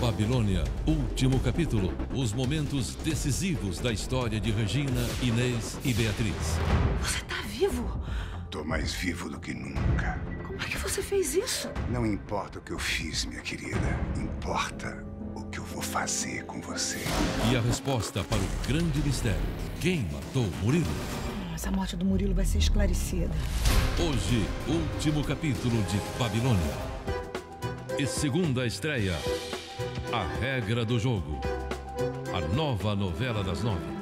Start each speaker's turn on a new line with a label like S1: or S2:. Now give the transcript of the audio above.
S1: Babilônia, último capítulo. Os momentos decisivos da história de Regina, Inês e Beatriz.
S2: Você tá vivo?
S3: Tô mais vivo do que nunca.
S2: Como é que você fez isso?
S3: Não importa o que eu fiz, minha querida. Importa o que eu vou fazer com você.
S1: E a resposta para o grande mistério: quem matou Murilo?
S2: Mas a morte do Murilo vai ser esclarecida.
S1: Hoje, último capítulo de Babilônia. E segunda estreia: A Regra do Jogo. A nova novela das nove.